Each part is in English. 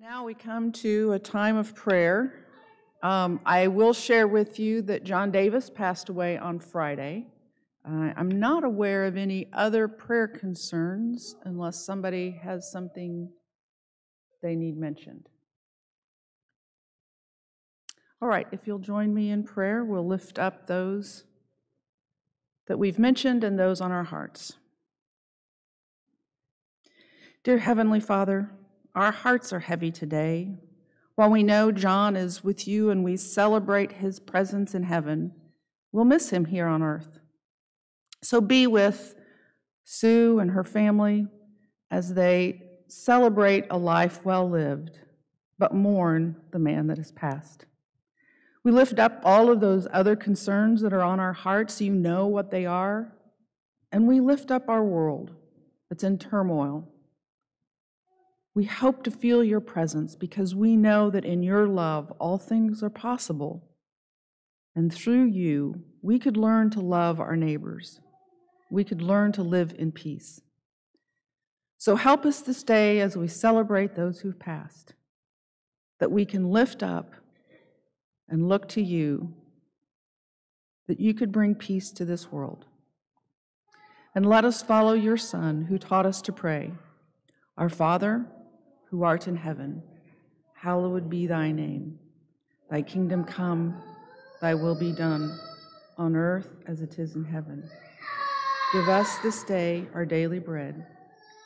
Now we come to a time of prayer. Um, I will share with you that John Davis passed away on Friday. Uh, I'm not aware of any other prayer concerns unless somebody has something they need mentioned. All right, if you'll join me in prayer, we'll lift up those that we've mentioned and those on our hearts. Dear Heavenly Father, our hearts are heavy today. While we know John is with you and we celebrate his presence in heaven, we'll miss him here on earth. So be with Sue and her family as they celebrate a life well lived, but mourn the man that has passed. We lift up all of those other concerns that are on our hearts. You know what they are. And we lift up our world that's in turmoil we hope to feel your presence because we know that in your love all things are possible. And through you, we could learn to love our neighbors. We could learn to live in peace. So help us this day as we celebrate those who've passed, that we can lift up and look to you, that you could bring peace to this world. And let us follow your Son who taught us to pray Our Father, who art in heaven, hallowed be thy name. Thy kingdom come, thy will be done, on earth as it is in heaven. Give us this day our daily bread,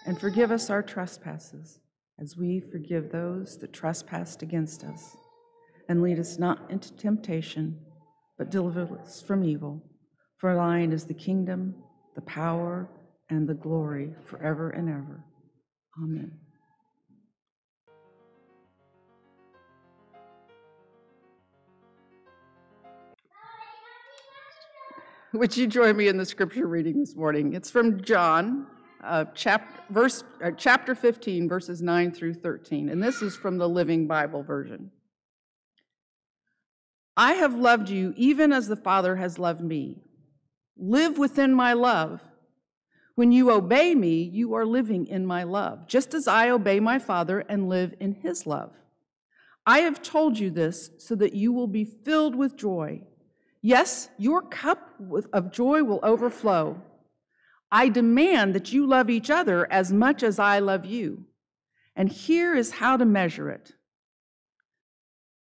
and forgive us our trespasses, as we forgive those that trespass against us. And lead us not into temptation, but deliver us from evil. For thine is the kingdom, the power, and the glory forever and ever. Amen. Would you join me in the scripture reading this morning? It's from John, uh, chap- verse, uh, chapter 15, verses 9 through 13. And this is from the Living Bible version. I have loved you even as the Father has loved me. Live within my love. When you obey me, you are living in my love, just as I obey my Father and live in his love. I have told you this so that you will be filled with joy. Yes, your cup of joy will overflow. I demand that you love each other as much as I love you. And here is how to measure it.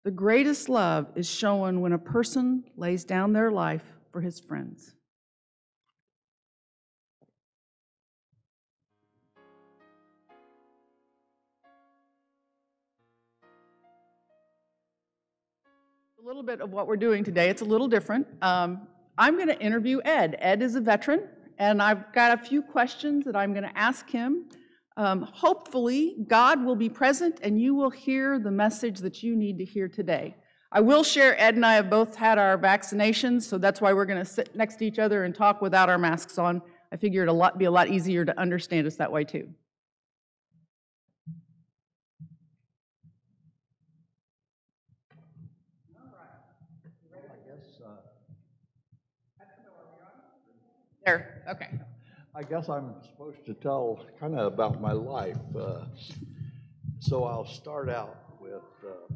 The greatest love is shown when a person lays down their life for his friends. Little bit of what we're doing today. It's a little different. Um, I'm going to interview Ed. Ed is a veteran, and I've got a few questions that I'm going to ask him. Um, hopefully, God will be present and you will hear the message that you need to hear today. I will share, Ed and I have both had our vaccinations, so that's why we're going to sit next to each other and talk without our masks on. I figure it'll be a lot easier to understand us that way, too. There, okay. I guess I'm supposed to tell kind of about my life. Uh, so I'll start out with uh,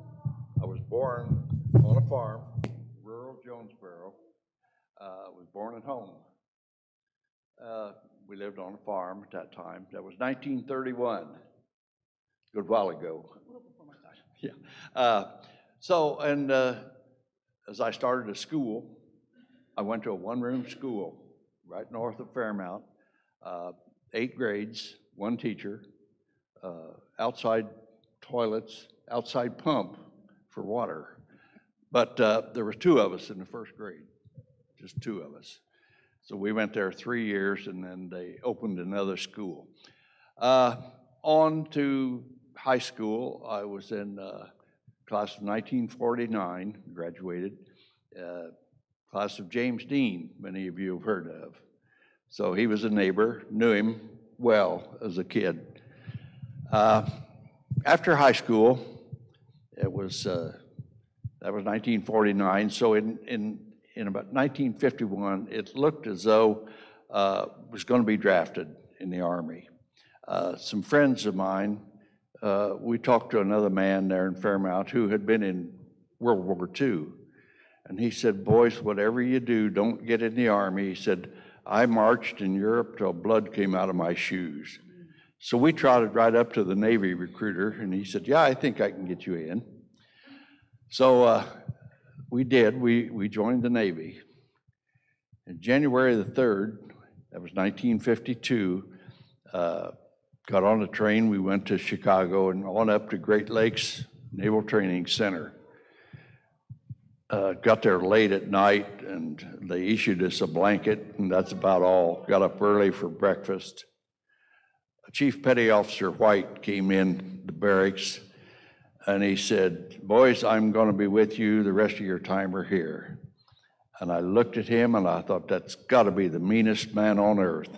I was born on a farm, rural Jonesboro. Uh, was born at home. Uh, we lived on a farm at that time. That was 1931. A good while ago. Yeah. Uh, so, and as I started a school, I went to a one room school right north of Fairmount, uh, eight grades, one teacher, uh, outside toilets, outside pump for water. But uh, there was two of us in the first grade, just two of us. So we went there three years, and then they opened another school. Uh, on to high school, I was in uh, class of 1949, graduated. Class of James Dean, many of you have heard of. So he was a neighbor, knew him well as a kid. Uh, after high school, it was uh, that was 1949. So in in in about 1951, it looked as though uh, was going to be drafted in the army. Uh, some friends of mine uh, we talked to another man there in Fairmount who had been in World War II. And he said, Boys, whatever you do, don't get in the army. He said, I marched in Europe till blood came out of my shoes. So we trotted right up to the Navy recruiter, and he said, Yeah, I think I can get you in. So uh, we did. We, we joined the Navy. In January the 3rd, that was 1952, uh, got on a train. We went to Chicago and on up to Great Lakes Naval Training Center. Uh, got there late at night and they issued us a blanket, and that's about all. Got up early for breakfast. Chief Petty Officer White came in the barracks and he said, Boys, I'm going to be with you the rest of your time are here. And I looked at him and I thought, That's got to be the meanest man on earth.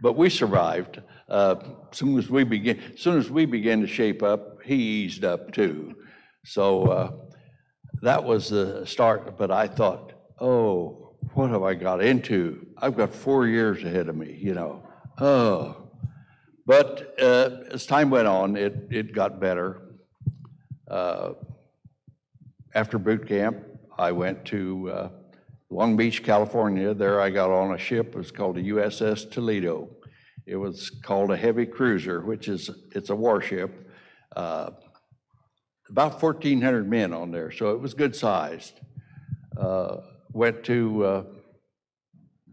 But we survived. Uh, soon as we began, soon as we began to shape up, he eased up too. So uh, that was the start. But I thought, oh, what have I got into? I've got four years ahead of me, you know. Oh. But uh, as time went on, it, it got better. Uh, after boot camp, I went to uh, Long Beach, California. There I got on a ship. It was called the USS Toledo. It was called a heavy cruiser, which is it's a warship. About 1,400 men on there, so it was good sized. Uh, went to uh,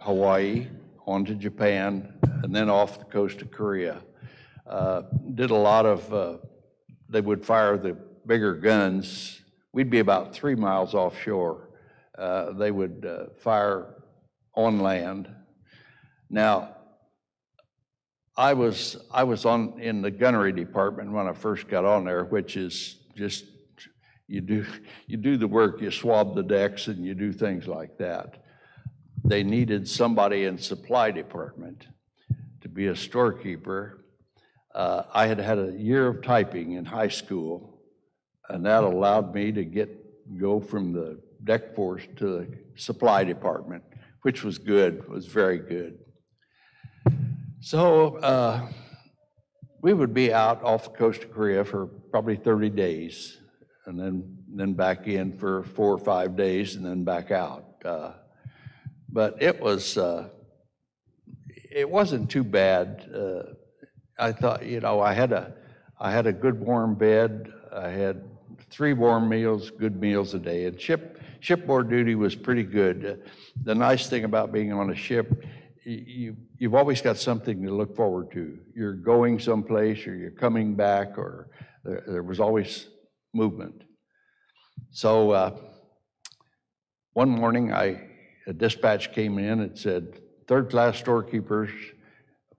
Hawaii, on to Japan, and then off the coast of Korea. Uh, did a lot of, uh, they would fire the bigger guns. We'd be about three miles offshore. Uh, they would uh, fire on land. Now, I was I was on in the gunnery department when I first got on there, which is just you do you do the work, you swab the decks, and you do things like that. They needed somebody in supply department to be a storekeeper. Uh, I had had a year of typing in high school, and that allowed me to get go from the deck force to the supply department, which was good, was very good. So uh, we would be out off the coast of Korea for probably 30 days, and then then back in for four or five days, and then back out. Uh, but it was uh, it wasn't too bad. Uh, I thought, you know, I had a I had a good warm bed. I had three warm meals, good meals a day, and ship shipboard duty was pretty good. The nice thing about being on a ship you, you've always got something to look forward to. You're going someplace or you're coming back or there, there was always movement. So uh, one morning I, a dispatch came in and said, third class storekeepers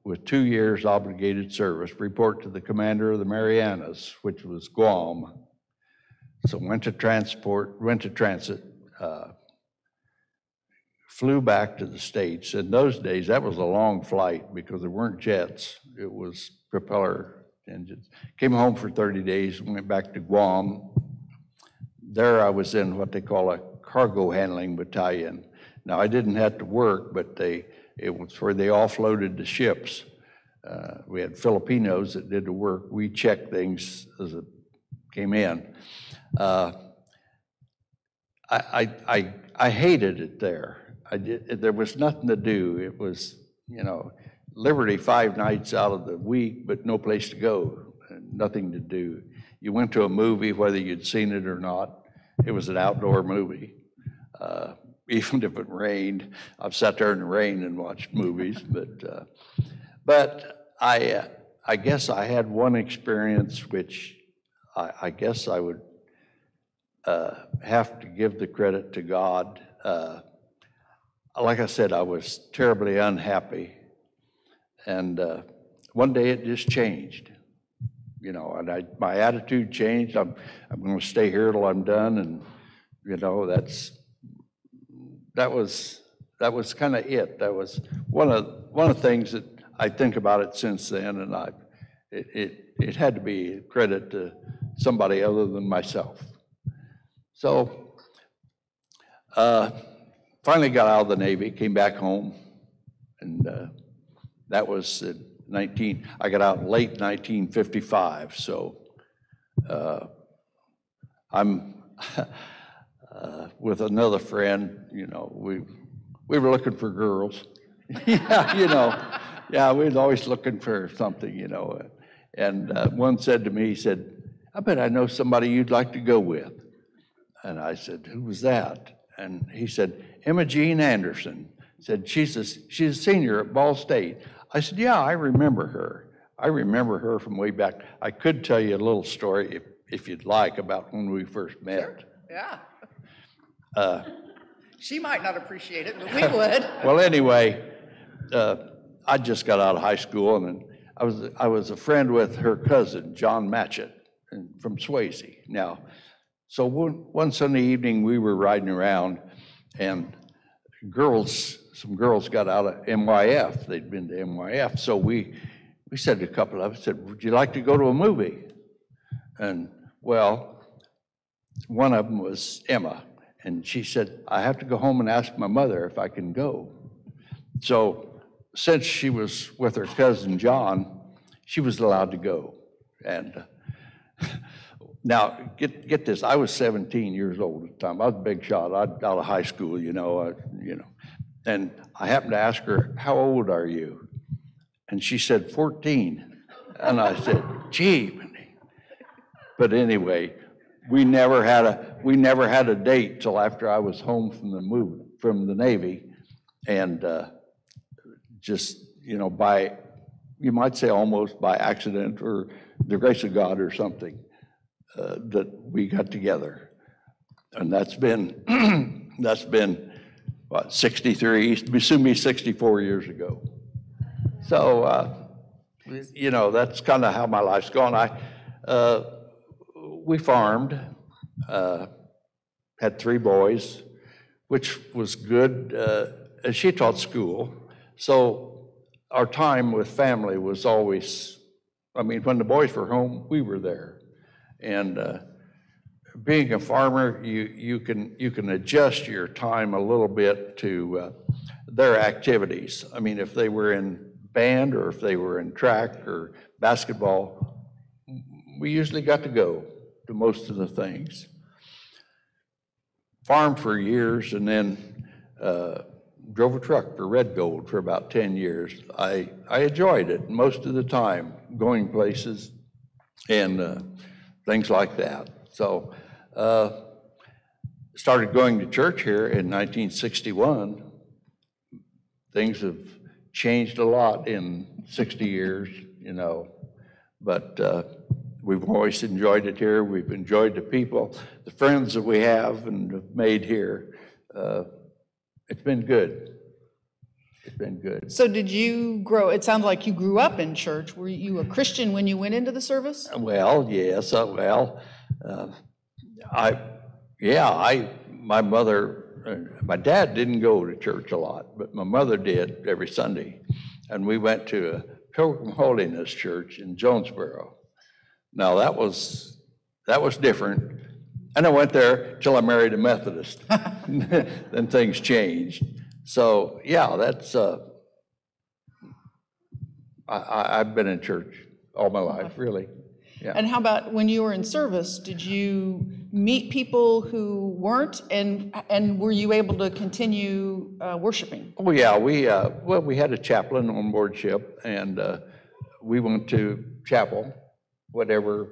with two years obligated service report to the commander of the Marianas, which was Guam. So went to transport, went to transit, uh, flew back to the States. In those days, that was a long flight because there weren't jets, it was propeller engines. Came home for 30 days, and went back to Guam. There I was in what they call a cargo handling battalion. Now, I didn't have to work, but they, it was where they offloaded the ships. Uh, we had Filipinos that did the work. We checked things as it came in. Uh, I, I, I, I hated it there. Did, there was nothing to do. It was, you know, Liberty five nights out of the week, but no place to go, nothing to do. You went to a movie, whether you'd seen it or not. It was an outdoor movie. Uh, even if it rained, I've sat there in the rain and watched movies. But, uh, but I, uh, I guess I had one experience which I, I guess I would uh, have to give the credit to God. Like I said, I was terribly unhappy. And uh, one day it just changed, you know, and I, my attitude changed. I'm, I'm going to stay here till I'm done. And, you know, that's, that was, that was kind of it. That was one of, one of the things that I think about it since then. And I, it, it, it had to be credit to somebody other than myself. So, uh, finally got out of the Navy, came back home, and uh, that was 19, I got out late 1955, so uh, I'm uh, with another friend, you know, we, we were looking for girls. Yeah, you know, yeah, we was always looking for something, you know. And uh, one said to me, he said, I bet I know somebody you'd like to go with. And I said, who was that? And he said, Emma Jean Anderson. Said, she's a, she's a senior at Ball State. I said, yeah, I remember her. I remember her from way back. I could tell you a little story if, if you'd like about when we first met. Yeah. Uh, She might not appreciate it, but we would. Well, anyway, uh, I just got out of high school and I was, I was a friend with her cousin, John Matchett, from Swayzee. Now, so one, Sunday evening, we were riding around and girls, some girls got out of MYF. They'd been to MYF. So we, we said to a couple of us, said, would you like to go to a movie? And, well, one of them was Emma, and she said, I have to go home and ask my mother if I can go. So since she was with her cousin John, she was allowed to go. And uh, now, get, get this, I was 17 years old at the time. I was a big shot, I out of high school, you know, I, you know. And I happened to ask her, how old are you? And she said, 14. And I said, gee, but anyway, we never had a, we never had a date till after I was home from the move, from the Navy. And uh, just, you know, by, you might say almost by accident or the grace of God or something, uh, that we got together. And that's been, that's been, what, 63, it'll soon be 64 years ago. So, uh, you know, that's kind of how my life's gone. I, uh, we farmed, uh, had three boys, which was good. Uh, and she taught school, so our time with family was always. I mean, when the boys were home, we were there, and uh, being a farmer, you you can you can adjust your time a little bit to uh, their activities. I mean, if they were in band or if they were in track or basketball, we usually got to go to most of the things. Farmed for years and then uh, drove a truck for Red Gold for about 10 years. I, I enjoyed it most of the time, going places and uh, things like that. So, uh, started going to church here in 1961. Things have changed a lot in 60 years, you know, but uh, we've always enjoyed it here. We've enjoyed the people, the friends that we have and have made here. Uh, it's been good. It's been good. So did you grow, it sounds like you grew up in church. Were you a Christian when you went into the service? Well, yes, uh, well, uh, I, yeah, I, my mother, uh, my dad didn't go to church a lot, but my mother did every Sunday. And we went to a Pilgrim Holiness Church in Jonesboro. Now, that was, that was different. And I went there till I married a Methodist. Then things changed. So, yeah, that's, uh, I, I, I've been in church all my life, really. Yeah. And how about when you were in service, did you meet people who weren't? And, and were you able to continue uh, worshiping? Oh, yeah, we, uh, well, we had a chaplain on board ship, and uh, we went to chapel, whatever,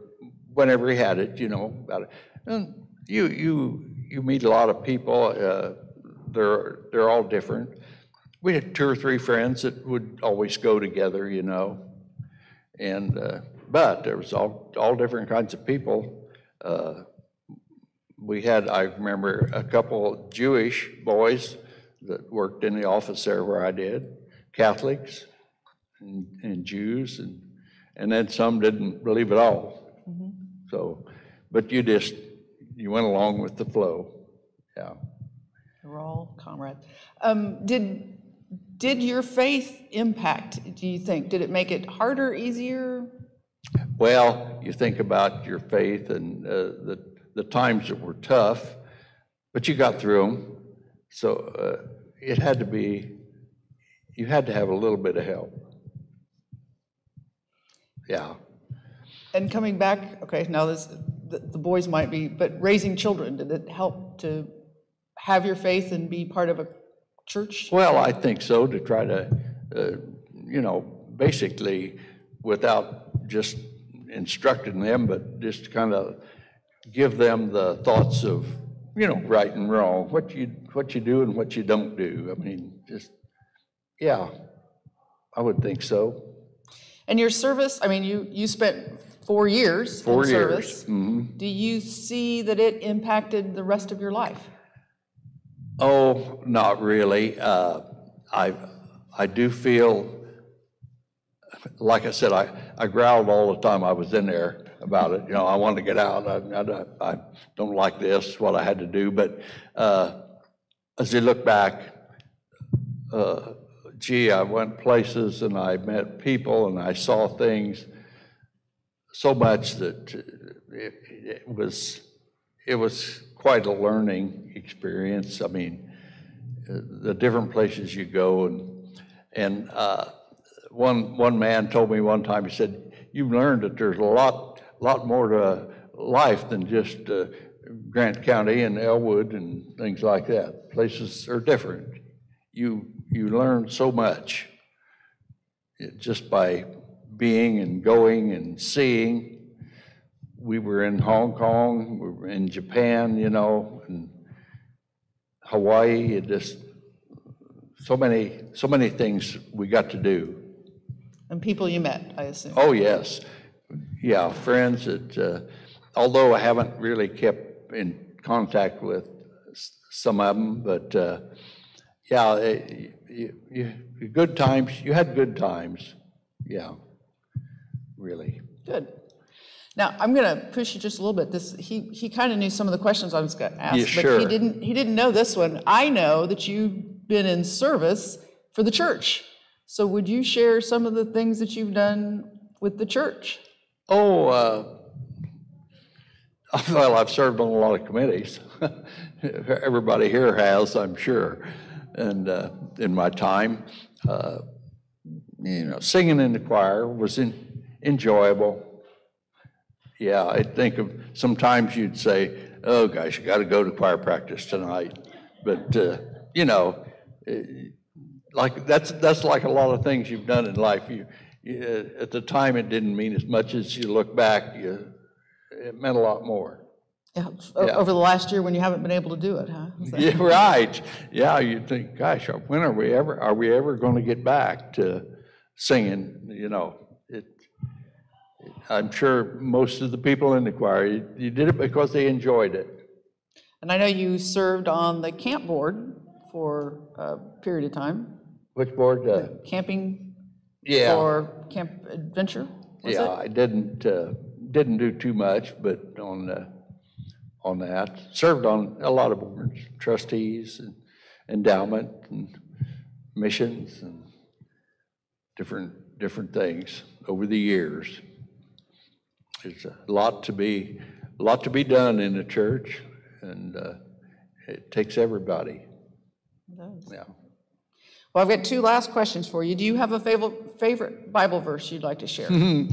whenever he had it, you know, about it. And you, you, you meet a lot of people, uh, they're, they're all different. We had two or three friends that would always go together, you know. And, uh, but there was all, all different kinds of people. Uh, we had, I remember, a couple Jewish boys that worked in the office there where I did, Catholics and, and Jews, and, and then some didn't believe at all. So, but you just, you went along with the flow, yeah. We're all comrades. Um, did, did your faith impact, do you think? Did it make it harder, easier? Well, you think about your faith and uh, the, the times that were tough, but you got through them. So uh, it had to be, you had to have a little bit of help. yeah. And coming back, okay, now this, the, the boys might be, but raising children, did it help to have your faith and be part of a church? Well, I think so, to try to, uh, you know, basically, without just instructing them, but just kind of give them the thoughts of, you know, right and wrong, what you, what you do and what you don't do. I mean, just, yeah, I would think so. And your service, I mean, you, you spent four years Four in years. service. Mhm. Do you see that it impacted the rest of your life? Oh, not really. Uh, I, I do feel, like I said, I, I growled all the time I was in there about it. You know, I wanted to get out. I, I, I don't like this, what I had to do. But uh, as you look back, uh, gee, I went places and I met people and I saw things so much that it, it was it was quite a learning experience. I mean, the different places you go and and uh, one one man told me one time he said you've learned that there's a lot lot more to life than just uh, Grant County and Elwood and things like that. Places are different. You you learn so much just by being and going and seeing. We were in Hong Kong, we were in Japan, you know, and Hawaii. It just so many so many things we got to do. And people you met, I assume? Oh yes, yeah, friends that. Uh, although I haven't really kept in contact with some of them, but uh, yeah, it, you, you, you- good times. You had good times. Yeah, really. Good. Now, I'm going to push you just a little bit. This, he, he kind of knew some of the questions I was going to ask, Yeah, but sure. he didn't, he didn't know this one. I know that you've been in service for the church. So would you share some of the things that you've done with the church? Oh, uh, well, I've served on a lot of committees. Everybody here has, I'm sure. And uh, in my time, uh, you know, singing in the choir was in, enjoyable. Yeah, I think of sometimes you'd say, "Oh gosh, I got to go to choir practice tonight," but uh, you know, eh, like that's that's like a lot of things you've done in life. You, you at the time it didn't mean as much as you look back. You, it meant a lot more. Yeah, Yeah. Over the last year when you haven't been able to do it, huh? Yeah, right. Yeah, you think, gosh, when are we ever are we ever going to get back to singing? You know. I'm sure most of the people in the choir, you, you did it because they enjoyed it. And I know you served on the camp board for a period of time, Which board? Uh, camping yeah, for Camp Adventure, was yeah. it? I didn't uh, didn't do too much, but on uh, on that served on a lot of boards, trustees and endowment and missions and different different things over the years. There's a lot to be a lot to be done in the church, and uh, it takes everybody. Yeah. Well, I've got two last questions for you. Do you have a favorite, favorite Bible verse you'd like to share?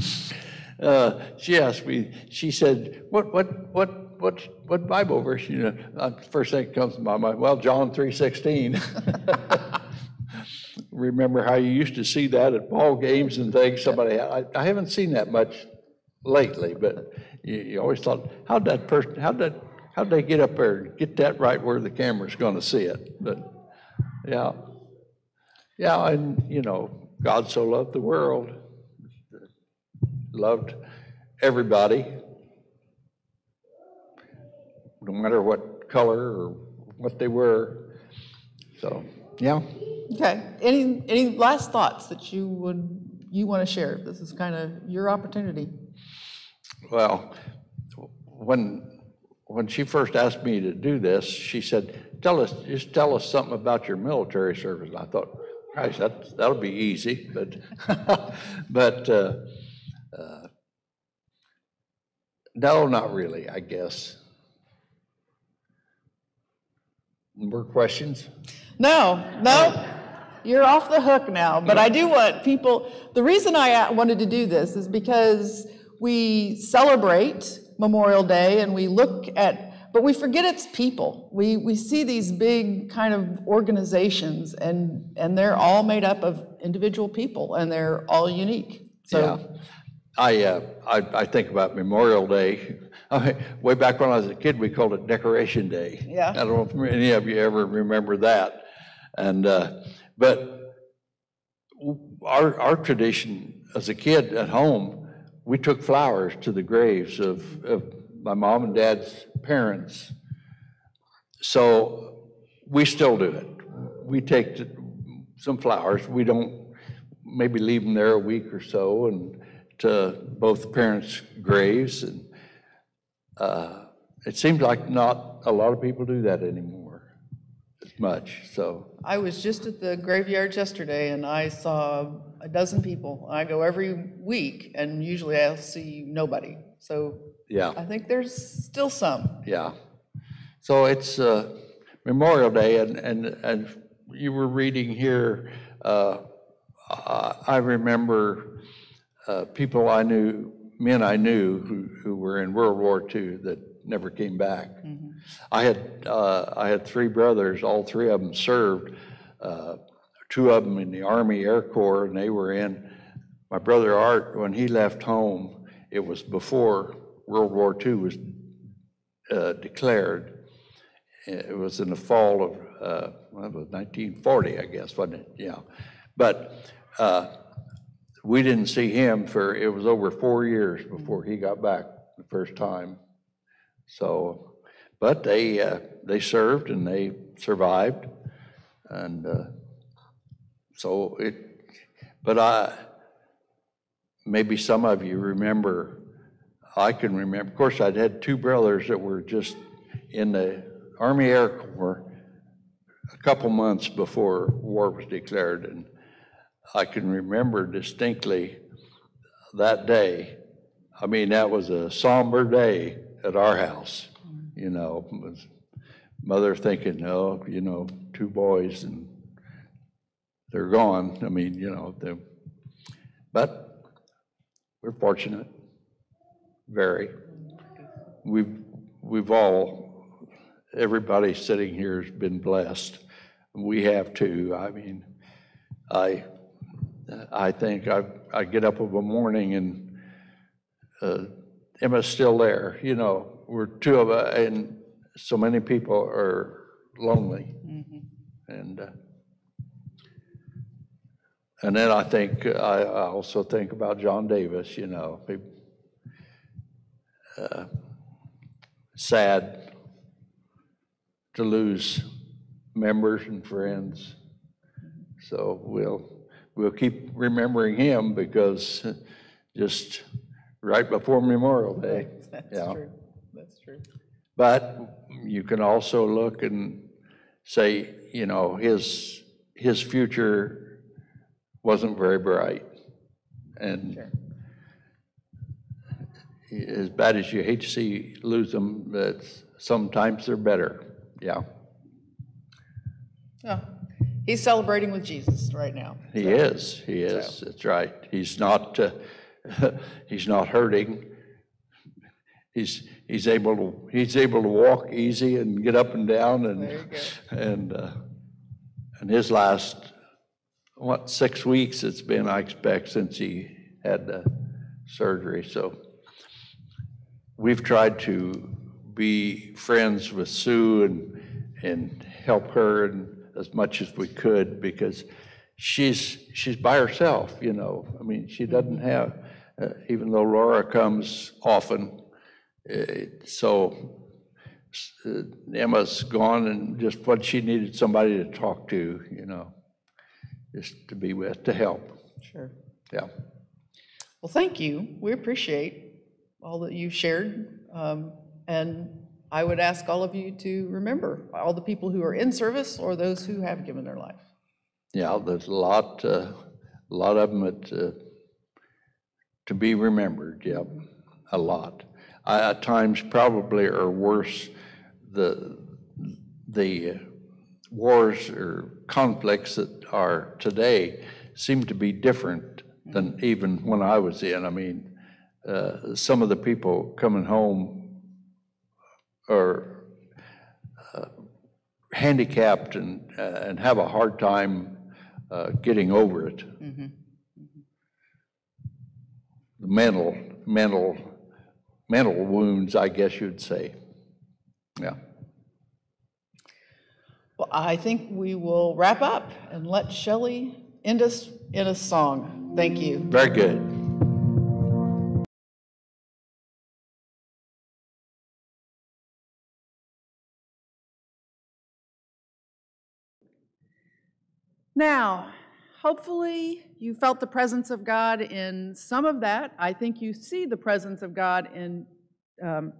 Uh, she asked me. She said, "What, what, what, what, what Bible verse?" You know, uh, first thing that comes to my mind. Well, John three sixteen. Remember how you used to see that at ball games and things? Somebody, I, I haven't seen that much lately, but you, you always thought, how'd that person, how'd that, how'd they get up there and get that right where the camera's going to see it? But yeah, yeah, and you know, God so loved the world loved everybody, no matter what color or what they were. So, yeah. Okay. Any, any last thoughts that you would, you want to share? This is kind of your opportunity. Well, when when she first asked me to do this, she said, "Tell us, just tell us something about your military service." I thought, "Gosh, that that'll be easy," but but uh, uh, no, not really. I guess. More questions? No, no. You're off the hook now, but I do want people, the reason I wanted to do this is because we celebrate Memorial Day and we look at, but we forget it's people. We, we see these big kind of organizations and, and they're all made up of individual people and they're all unique. Yeah. I, uh, I, I think about Memorial Day. I mean, Way back when I was a kid, we called it Decoration Day. Yeah. I don't know if any of you ever remember that. And, uh, but our, our tradition as a kid at home, we took flowers to the graves of, of my mom and dad's parents. So we still do it. We take some flowers, we don't maybe leave them there a week or so and to both parents' graves. And uh, it seems like not a lot of people do that anymore much, so, I was just at the graveyard yesterday and I saw a dozen people. I go every week and usually I'll see nobody. So yeah. I think there's still some. Yeah. So it's uh, Memorial Day, and, and, and you were reading here, uh, I I remember uh, people I knew, men I knew who, who were in World War II that never came back. I had, uh, I had three brothers, all three of them served, uh, two of them in the Army Air Corps, and they were in, my brother Art, when he left home, it was before World War II was uh, declared. It was in the fall of, uh, well, it was 1940, I guess, wasn't it? Yeah. But uh, we didn't see him for, it was over four years before he got back the first time. So, but they, uh, they served and they survived. And uh, so it, but I, maybe some of you remember, I can remember, of course, I'd had two brothers that were just in the Army Air Corps a couple months before war was declared, and I can remember distinctly that day. I mean, that was a somber day at our house, you know, mother thinking, oh, you know, two boys and they're gone. I mean, you know, but we're fortunate, very. We've, we've all, everybody sitting here has been blessed. We have too. I mean, I, I think I, I get up of a morning and uh, Emma's still there, you know, we're two of us, and so many people are lonely. And, uh, and then I think, I, I also think about John Davis, you know, he, uh, sad to lose members and friends. So we'll, we'll keep remembering him because just right before Memorial Day. That's Yeah. true. That's true. But you can also look and say, you know, his, his future wasn't very bright. And Sure. as bad as you hate to see lose them, but sometimes they're better. Yeah, Oh, He's celebrating with Jesus right now. he is, he is, that's right. He's not, uh, he's not hurting. He's, he's able to, he's able to walk easy and get up and down and, There you go. and, uh, and his last, what, six weeks it's been, I expect, since he had the surgery, so. We've tried to be friends with Sue and, and help her and as much as we could because she's, she's by herself, you know. I mean, she doesn't have, uh, even though Laura comes often, uh, so uh, Emma's gone and just what she needed somebody to talk to, you know, just to be with, to help, Sure. yeah. Well, thank you. We appreciate all that you shared. Um, And I would ask all of you to remember all the people who are in service or those who have given their life. Yeah, there's a lot, uh, a lot of them that, uh, to be remembered, yep, a lot. I- At times probably are worse, the, the wars or conflicts that are today seem to be different than even when I was in. I mean, uh, some of the people coming home are uh, handicapped and, uh, and have a hard time uh, getting over it. The mental, mental, mental wounds, I guess you'd say. Yeah. Well, I think we will wrap up and let Shelley end us in a song. Thank you. Very good. Now, hopefully you felt the presence of God in some of that. I think you see the presence of God in um,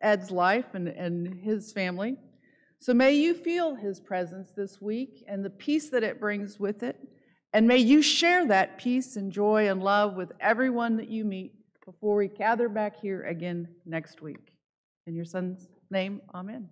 Ed's life and, and his family. So may you feel his presence this week and the peace that it brings with it. And may you share that peace and joy and love with everyone that you meet before we gather back here again next week. In your son's name, amen.